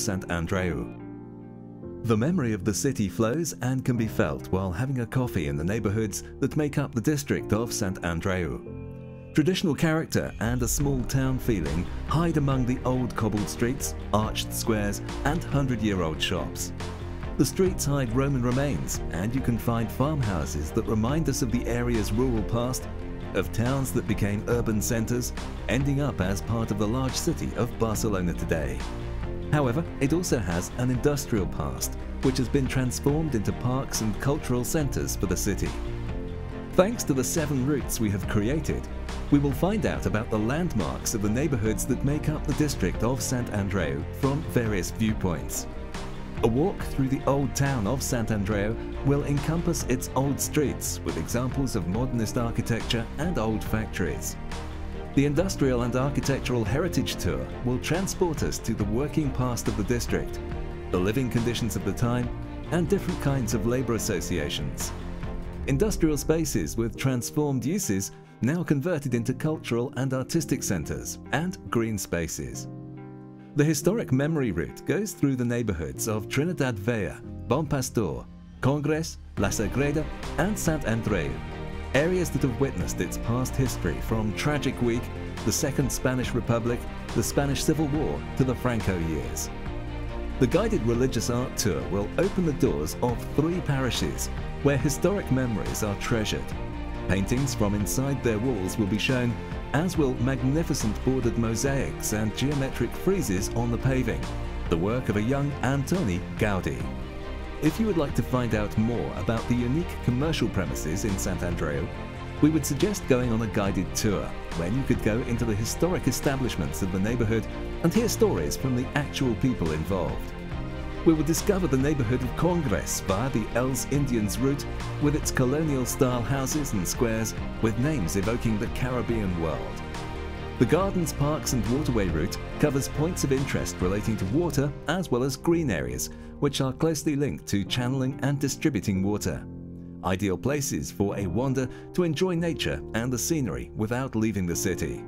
Sant Andreu. The memory of the city flows and can be felt while having a coffee in the neighborhoods that make up the district of Sant Andreu. Traditional character and a small town feeling hide among the old cobbled streets, arched squares, and hundred-year-old shops. The streets hide Roman remains, and you can find farmhouses that remind us of the area's rural past, of towns that became urban centres, ending up as part of the large city of Barcelona today. However, it also has an industrial past, which has been transformed into parks and cultural centres for the city. Thanks to the seven routes we have created, we will find out about the landmarks of the neighbourhoods that make up the district of Sant Andreu from various viewpoints. A walk through the old town of Sant Andreu will encompass its old streets with examples of modernist architecture and old factories. The Industrial and Architectural Heritage Tour will transport us to the working past of the district, the living conditions of the time, and different kinds of labour associations. Industrial spaces with transformed uses now converted into cultural and artistic centres and green spaces. The historic memory route goes through the neighbourhoods of Trinitat Vella, Bon Pastor, Congres, La Sagrera and Sant Andreu areas that have witnessed its past history from Tragic Week, the Second Spanish Republic, the Spanish Civil War to the Franco years. The guided religious art tour will open the doors of three parishes where historic memories are treasured. Paintings from inside their walls will be shown, as will magnificent bordered mosaics and geometric friezes on the paving, the work of a young Antoni Gaudi. If you would like to find out more about the unique commercial premises in Sant Andreu, we would suggest going on a guided tour when you could go into the historic establishments of the neighbourhood and hear stories from the actual people involved. We will discover the neighbourhood of Congress via the Els Indians route with its colonial style houses and squares with names evoking the Caribbean world. The Gardens, Parks and Waterway route covers points of interest relating to water as well as green areas, which are closely linked to channeling and distributing water. Ideal places for a wander to enjoy nature and the scenery without leaving the city.